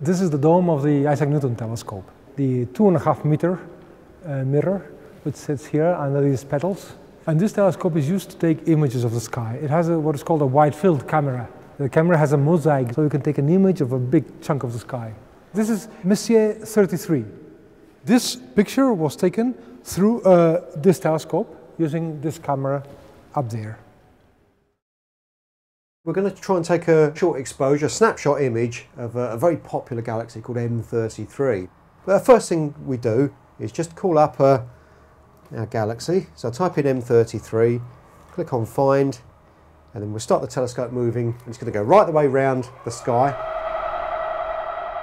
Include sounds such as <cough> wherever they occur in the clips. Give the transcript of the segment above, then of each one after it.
This is the dome of the Isaac Newton telescope, the two and a half meter uh, mirror which sits here under these petals. And this telescope is used to take images of the sky. It has a, what is called a wide field camera. The camera has a mosaic, so you can take an image of a big chunk of the sky. This is Messier 33. This picture was taken through uh, this telescope using this camera up there. We're going to try and take a short exposure, snapshot image of a, a very popular galaxy called M33. But the first thing we do is just call up uh, our galaxy. So I type in M33, click on find, and then we'll start the telescope moving. And it's going to go right the way around the sky.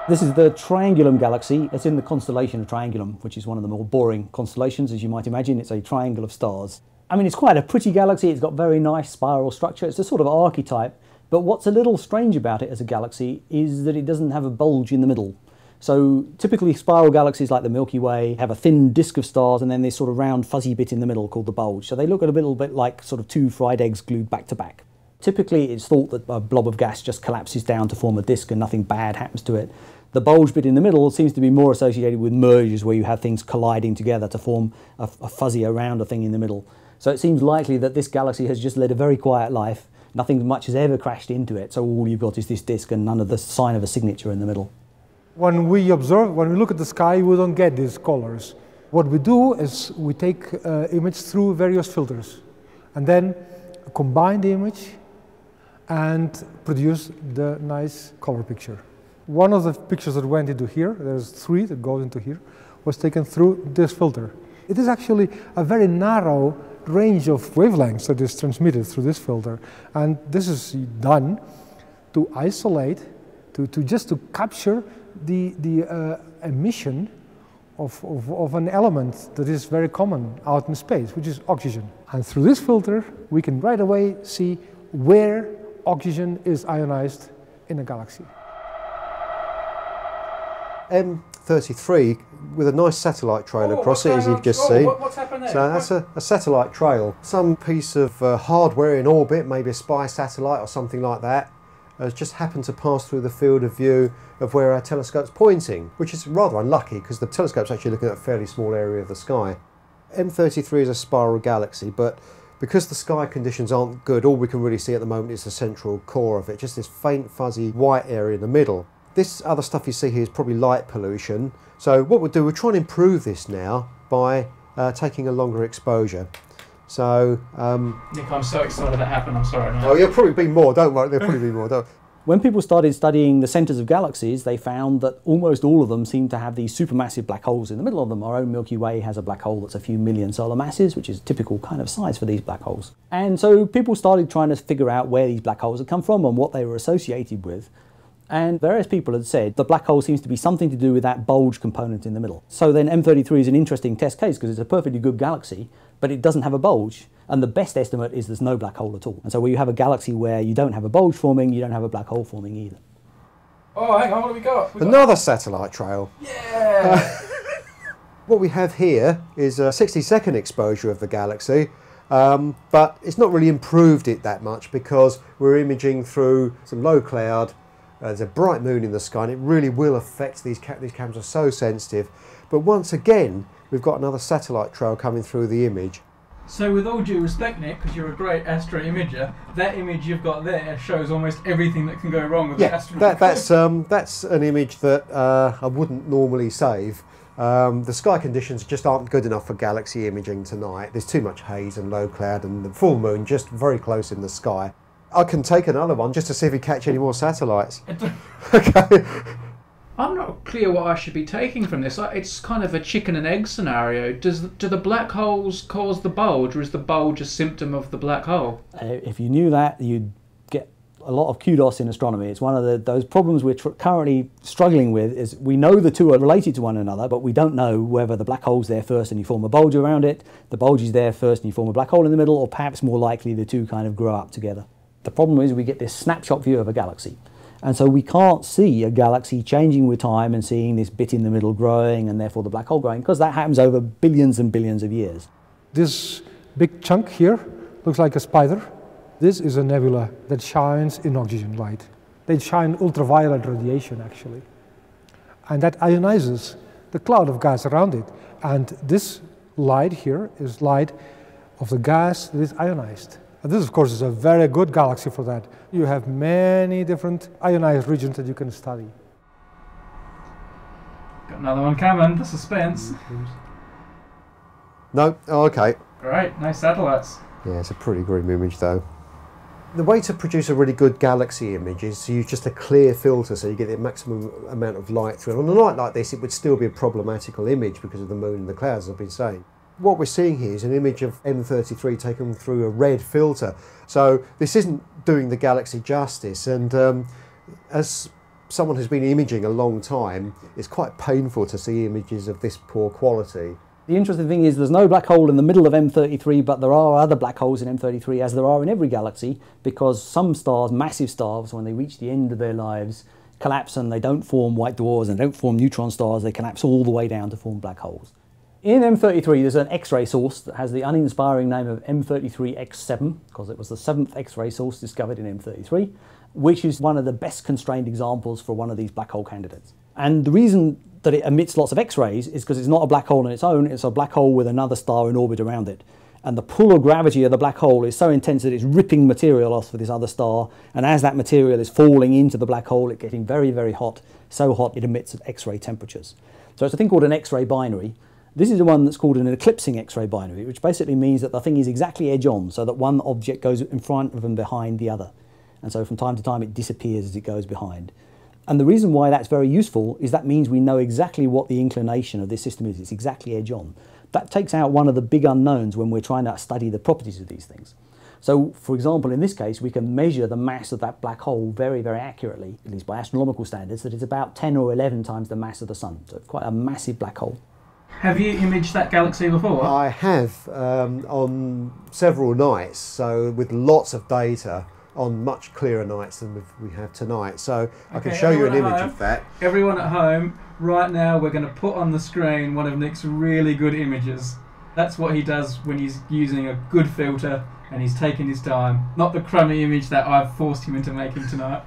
This is the Triangulum galaxy. It's in the constellation of Triangulum, which is one of the more boring constellations, as you might imagine. It's a triangle of stars. I mean, it's quite a pretty galaxy. It's got very nice spiral structure. It's a sort of archetype. But what's a little strange about it as a galaxy is that it doesn't have a bulge in the middle. So typically spiral galaxies like the Milky Way have a thin disk of stars and then this sort of round fuzzy bit in the middle called the bulge. So they look a little bit like sort of two fried eggs glued back to back. Typically it's thought that a blob of gas just collapses down to form a disk and nothing bad happens to it. The bulge bit in the middle seems to be more associated with mergers where you have things colliding together to form a, a fuzzy rounder thing in the middle. So it seems likely that this galaxy has just led a very quiet life. Nothing much has ever crashed into it, so all you've got is this disk and none of the sign of a signature in the middle. When we observe, when we look at the sky, we don't get these colors. What we do is we take uh, image through various filters and then combine the image and produce the nice color picture. One of the pictures that went into here, there's three that goes into here, was taken through this filter. It is actually a very narrow range of wavelengths that is transmitted through this filter. And this is done to isolate, to, to just to capture the, the uh, emission of, of, of, an element that is very common out in space, which is oxygen. And through this filter, we can right away see where oxygen is ionized in a galaxy. M33 with a nice satellite trail oh, across it, as you've just seen. what's happened there? So that's a, a satellite trail. Some piece of uh, hardware in orbit, maybe a spy satellite or something like that, has just happened to pass through the field of view of where our telescope's pointing, which is rather unlucky because the telescope's actually looking at a fairly small area of the sky. M33 is a spiral galaxy, but because the sky conditions aren't good, all we can really see at the moment is the central core of it, just this faint fuzzy white area in the middle. This other stuff you see here is probably light pollution. So what we'll do, we'll try and improve this now by uh, taking a longer exposure. So, um, Nik, I'm so excited that happened. I'm sorry. No. Oh, there'll probably be more. Don't worry. There'll probably be more. Don't. <laughs> When people started studying the centres of galaxies, they found that almost all of them seem to have these supermassive black holes in the middle of them. Our own Milky Way has a black hole that's a few million solar masses, which is typical kind of size for these black holes. And so people started trying to figure out where these black holes had come from and what they were associated with. And various people had said the black hole seems to be something to do with that bulge component in the middle. So then M33 is an interesting test case because it's a perfectly good galaxy, but it doesn't have a bulge. And the best estimate is there's no black hole at all. And so where you have a galaxy where you don't have a bulge forming, you don't have a black hole forming either. Oh, hang on, what have we got? We've Another got... satellite trail. Yeah! Uh, <laughs> what we have here is a 60 second exposure of the galaxy. Um, but it's not really improved it that much because we're imaging through some low cloud uh, there's a bright moon in the sky and it really will affect these, ca these cameras are so sensitive. But once again, we've got another satellite trail coming through the image. So with all due respect, Nik, because you're a great astro imager, that image you've got there shows almost everything that can go wrong with yeah, the astro. That, that's, <laughs> um, that's an image that uh, I wouldn't normally save. Um, the sky conditions just aren't good enough for galaxy imaging tonight. There's too much haze and low cloud and the full moon just very close in the sky. I can take another one just to see if we catch any more satellites. <laughs> <laughs> okay. I'm not clear what I should be taking from this. It's kind of a chicken and egg scenario. Does do the black holes cause the bulge, or is the bulge a symptom of the black hole? Uh, if you knew that, you'd get a lot of kudos in astronomy. It's one of the, those problems we're currently struggling with. Is we know the two are related to one another, but we don't know whether the black hole's there first and you form a bulge around it, the bulge is there first and you form a black hole in the middle, or perhaps more likely the two kind of grow up together. The problem is we get this snapshot view of a galaxy. And so we can't see a galaxy changing with time and seeing this bit in the middle growing and therefore the black hole growing because that happens over billions and billions of years. This big chunk here looks like a spider. This is a nebula that shines in oxygen light. They shine ultraviolet radiation actually. and that ionizes the cloud of gas around it. And this light here is light of the gas that is ionized. And this, of course, is a very good galaxy for that. You have many different ionized regions that you can study. Got another one coming. The suspense. Mm, no? Oh, okay. Great. No satellites. Yeah, it's a pretty grim image though. The way to produce a really good galaxy image is to use just a clear filter so you get the maximum amount of light through. And on a night like this, it would still be a problematical image because of the moon and the clouds, as I've been saying. What we're seeing here is an image of M33 taken through a red filter. So this isn't doing the galaxy justice. And um, as someone who's been imaging a long time, it's quite painful to see images of this poor quality. The interesting thing is there's no black hole in the middle of M33, but there are other black holes in M33, as there are in every galaxy, because some stars, massive stars, when they reach the end of their lives, collapse and they don't form white dwarfs and they don't form neutron stars, they collapse all the way down to form black holes. In M33, there's an X-ray source that has the uninspiring name of M33X7, because it was the seventh X-ray source discovered in M33, which is one of the best constrained examples for one of these black hole candidates. And the reason that it emits lots of X-rays is because it's not a black hole on its own, it's a black hole with another star in orbit around it. And the pull of gravity of the black hole is so intense that it's ripping material off of this other star. And as that material is falling into the black hole, it's getting very, very hot, so hot it emits at X-ray temperatures. So it's a thing called an X-ray binary. This is the one that's called an eclipsing X-ray binary, which basically means that the thing is exactly edge on, so that one object goes in front of and behind the other. And so from time to time it disappears as it goes behind. And the reason why that's very useful is that means we know exactly what the inclination of this system is. It's exactly edge on. That takes out one of the big unknowns when we're trying to study the properties of these things. So, for example, in this case, we can measure the mass of that black hole very, very accurately, at least by astronomical standards, that it's about 10 or 11 times the mass of the Sun. So, quite a massive black hole. Have you imaged that galaxy before? I have um, on several nights, so with lots of data on much clearer nights than we've, tonight. So I can show you an image home. of that. Everyone at home, right now we're going to put on the screen one of Nik's really good images. That's what he does when he's using a good filter and he's taking his time. Not the crummy image that I've forced him into making tonight.